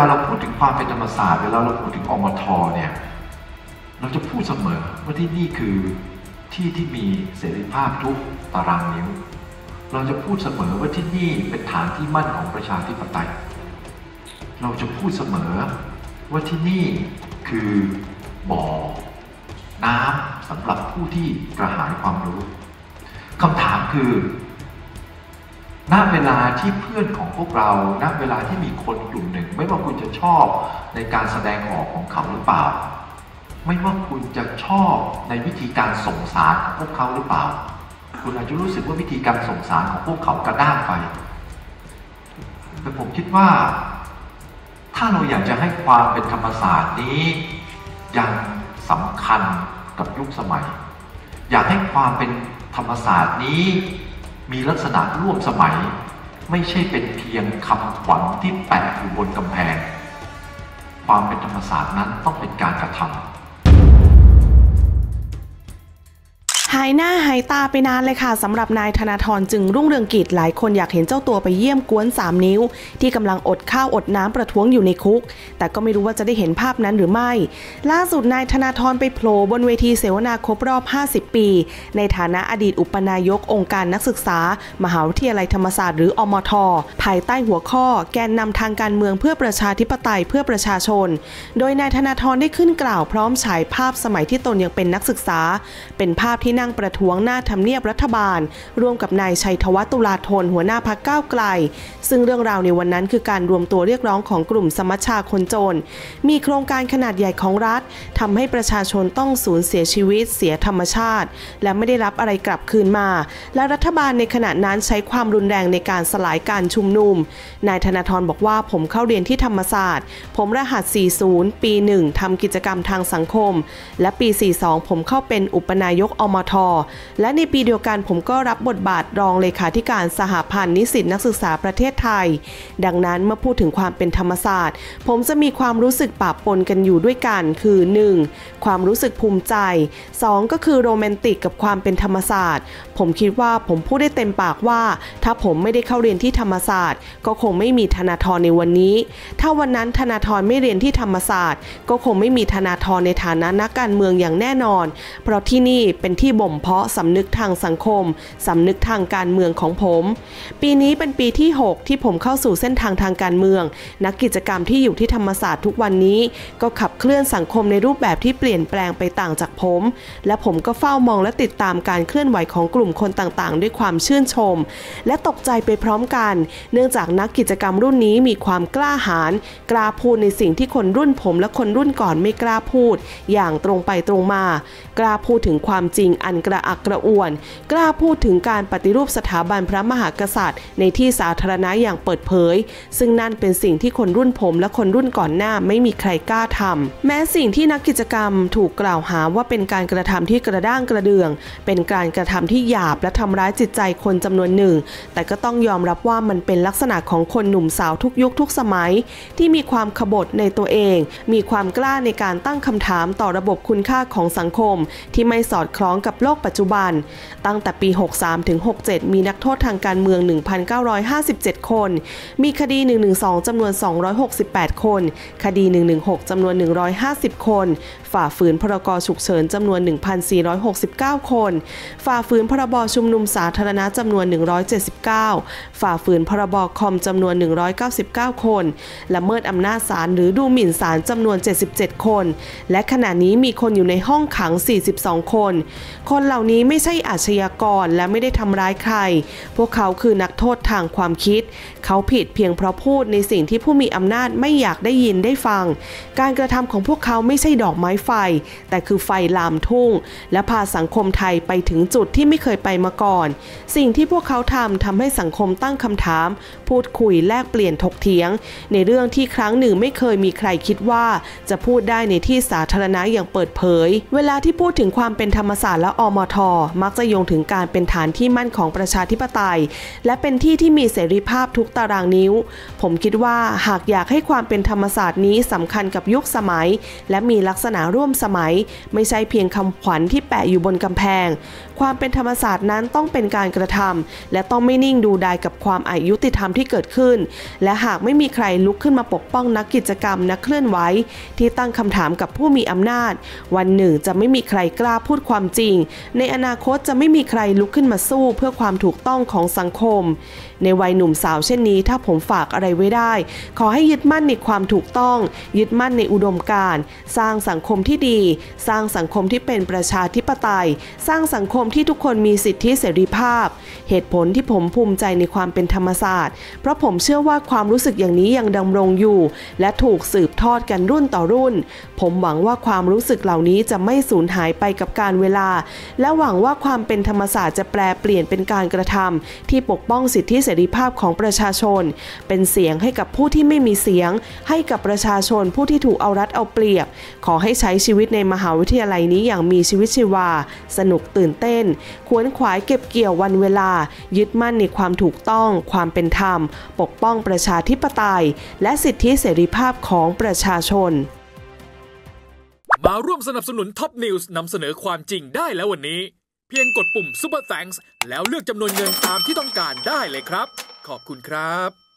าเราพูดถึงความเป็นธรรมศาสตร์เวลาเราพูดถึงอมทเนี่ยเราจะพูดเสมอว่าที่นี่คือที่ที่มีเสรีภาพทุกตารางนิ้ว เราจะพูดเสมอว่าที่นี่เป็นฐานที่มั่นของประชาธิปไตย เราจะพูดเสมอว่าที่นี่คือบ่อน้ำสำหรับผู้ที่กระหายความรู้คำถามคือ ณเวลาที่เพื่อนของพวกเรา ณ เวลาที่มีคนกลุ่มหนึ่ง ไม่ว่าคุณจะชอบในการแสดงออกของเขาหรือเปล่า ไม่ว่าคุณจะชอบในวิธีการส่งสารของพวกเขาหรือเปล่า คุณอาจจะรู้สึกว่าวิธีการส่งสารของพวกเขากระด้างไป แต่ผมคิดว่า ถ้าเราอยากจะให้ความเป็นธรรมศาสตร์นี้ ยังสำคัญกับยุคสมัย อยากให้ความเป็นธรรมศาสตร์นี้ มีลักษณะร่วมสมัย ไม่ใช่เป็นเพียงคำขวัญที่แปะอยู่บนกำแพง ความเป็นธรรมศาสตร์นั้นต้องเป็นการกระทำ หายหน้าหายตาไปนานเลยค่ะสำหรับนายธนาธรจึงรุ่งเรืองกิจหลายคนอยากเห็นเจ้าตัวไปเยี่ยมกวน 3 นิ้ว ที่กำลังอดข้าวอดน้ำประท้วงอยู่ในคุก แต่ก็ไม่รู้ว่าจะได้เห็นภาพนั้นหรือไม่ ล่าสุดนายธนาธรไปโผล่บนเวทีเสวนาครบรอบ 50 ปี ในฐานะอดีตอุปนายกองค์การนักศึกษา มหาวิทยาลัยธรรมศาสตร์หรืออมท ภายใต้หัวข้อ แกนนำทางการเมืองเพื่อประชาธิปไตยเพื่อประชาชน โดยนายธนาธรได้ขึ้นกล่าวพร้อมฉายภาพสมัยที่ตนยังเป็นนักศึกษา เป็นภาพที่นั่งประท้วงหน้าทำเนียบรัฐบาล ร่วมกับนายชัยธวัฒน์ตุลาธนหัวหน้าพักก้าวไกล ซึ่งเรื่องราวในวันนั้นคือการรวมตัวเรียกร้องของกลุ่มสมัชชาคนจน มีโครงการขนาดใหญ่ของรัฐทำให้ประชาชนต้องสูญเสียชีวิต เสียธรรมชาติ และไม่ได้รับอะไรกลับคืนมา และรัฐบาลในขณะนั้นใช้ความรุนแรงในการสลายการชุมนุม นายธนาธรบอกว่าผมเข้าเรียนที่ธรรมศาสตร์ ผมรหัส 40 ปี 1ทำกิจกรรมทางสังคม และปี 42 ผมเข้าเป็นอุปนายกอมทและในปีเดียวกันผมก็รับบทบาทรองเลขาธิการสหพันธ์นิสิตนักศึกษาประเทศไทย ดังนั้นเมื่อพูดถึงความเป็นธรรมศาสตร์ ผมจะมีความรู้สึกปะปนกันอยู่ด้วยกัน คือ 1. ความรู้สึกภูมิใจ 2. ก็คือโรแมนติกกับความเป็นธรรมศาสตร์ ผมคิดว่าผมพูดได้เต็มปากว่า ถ้าผมไม่ได้เข้าเรียนที่ธรรมศาสตร์ ก็คงไม่มีธนาธรในวันนี้ ถ้าวันนั้นธนาธรไม่เรียนที่ธรรมศาสตร์ ก็คงไม่มีธนาธรในฐานะนักการเมืองอย่างแน่นอน เพราะที่นี่เป็นที่บ่มเพาะสำนึกทางสังคมสำนึกทางการเมืองของผม ปีนี้เป็นปีที่ 6 ที่ผมเข้าสู่เส้นทางทางการเมือง นักกิจกรรมที่อยู่ที่ธรรมศาสตร์ทุกวันนี้ ก็ขับเคลื่อนสังคมในรูปแบบที่เปลี่ยนแปลงไปต่างจากผม และผมก็เฝ้ามองและติดตามการเคลื่อนไหวของกลุ่มคนต่างๆ ด้วยความชื่นชม และตกใจไปพร้อมกัน เนื่องจากนักกิจกรรมรุ่นนี้มีความกล้าหาญกล้าพูดในสิ่งที่คนรุ่นผมและคนรุ่นก่อนไม่กล้าพูด อย่างตรงไปตรงมา กล้าพูดถึงความจริงอันกระอักกระอ่วน กล้าพูดถึงการปฏิรูปสถาบันพระมหากษัตริย์ ในที่สาธารณะอย่างเปิดเผย ซึ่งนั่นเป็นสิ่งที่คนรุ่นผมและคนรุ่นก่อนหน้าไม่มีใครกล้าทำแม้สิ่งที่นักกิจกรรมถูกกล่าวหาว่าเป็นการกระทำที่กระด้างกระเดือง เป็นการกระทำที่หยาบและทำร้ายจิตใจคนจำนวนหนึ่ง แต่ก็ต้องยอมรับว่ามันเป็นลักษณะของคนหนุ่มสาวทุกยุคทุกสมัย ที่มีความขบฏในตัวเอง มีความกล้าในการตั้งคำถามต่อระบบคุณค่าของสังคม ที่ไม่สอดคล้องกับโลกปัจจุบัน ตั้งแต่ปี 63 ถึง 67 มีนักโทษทางการเมือง 1,957 คน มีคดี 112 จำนวน 268 คน คดี 116 จำนวน 150 คน ฝ่าฝืนพรกฉุกเฉินจำนวน 1,469 คน ฝ่าฝืนพรบชุมนุมสาธารณะจำนวน 179 ฝ่าฝืนพรบคอมจำนวน 199 คน ละเมิดอำนาจศาลหรือดูหมิ่นศาลจำนวน 77 คน และขณะนี้มีคนอยู่ในห้องขัง 42 คนคนเหล่านี้ไม่ใช่อาชญากรและไม่ได้ทำร้ายใคร พวกเขาคือนักโทษทางความคิด เขาผิดเพียงเพราะพูดในสิ่งที่ผู้มีอำนาจไม่อยากได้ยินได้ฟัง การกระทำของพวกเขาไม่ใช่ดอกไม้ไฟ แต่คือไฟลามทุ่ง และพาสังคมไทยไปถึงจุดที่ไม่เคยไปมาก่อน สิ่งที่พวกเขาทำทำให้สังคมตั้งคำถาม พูดคุยแลกเปลี่ยนถกเถียง ในเรื่องที่ครั้งหนึ่งไม่เคยมีใครคิดว่า จะพูดได้ในที่สาธารณะอย่างเปิดเผย เวลาที่พูดถึงความเป็นธรรมศาสตร์และอมท มักจะโยงถึงการเป็นฐานที่มั่นของประชาธิปไตย และเป็นที่ที่มีเสรีภาพทุกตารางนิ้ว ผมคิดว่าหากอยากให้ความเป็นธรรมศาสตร์นี้สำคัญกับยุคสมัย และมีลักษณะร่วมสมัย ไม่ใช่เพียงคำขวัญที่แปะอยู่บนกำแพง ความเป็นธรรมศาสตร์นั้นต้องเป็นการกระทำและต้องไม่นิ่งดูดายกับความอายุติธรรมที่เกิดขึ้น และหากไม่มีใครลุกขึ้นมาปกป้องนักกิจกรรมนักเคลื่อนไหวที่ตั้งคำถามกับผู้มีอำนาจ วันหนึ่งจะไม่มีใครกล้าพูดความจริงในอนาคตจะไม่มีใครลุกขึ้นมาสู้เพื่อความถูกต้องของสังคม ในวัยหนุ่มสาวเช่นนี้ ถ้าผมฝากอะไรไว้ได้ ขอให้ยึดมั่นในความถูกต้อง ยึดมั่นในอุดมการณ์สร้างสังคมที่ดี สร้างสังคมที่เป็นประชาธิปไตย สร้างสังคมที่ทุกคนมีสิทธิเสรีภาพ เหตุผลที่ผมภูมิใจในความเป็นธรรมศาสตร์ เพราะผมเชื่อว่าความรู้สึกอย่างนี้ยังดำรงอยู่ และถูกสืบทอดกันรุ่นต่อรุ่น ผมหวังว่าความรู้สึกเหล่านี้จะไม่สูญหายไปกับการเวลาและหวังว่าความเป็นธรรมศาสตร์จะแปลเปลี่ยนเป็นการกระทำที่ปกป้องสิทธิเสรีภาพของประชาชน เป็นเสียงให้กับผู้ที่ไม่มีเสียง ให้กับประชาชนผู้ที่ถูกเอารัดเอาเปรียบ ขอให้ใช้ชีวิตในมหาวิทยาลัยนี้อย่างมีชีวิตชีวา สนุกตื่นเต้น ขวนขวายเก็บเกี่ยววันเวลา ยึดมั่นในความถูกต้อง ความเป็นธรรม ปกป้องประชาธิปไตย และสิทธิเสรีภาพของประชาชน มาร่วมสนับสนุนท็อปนิวส์นำเสนอความจริงได้แล้ววันนี้ เพียงกดปุ่ม Super Thanks แล้วเลือกจำนวนเงินตามที่ต้องการได้เลยครับ ขอบคุณครับ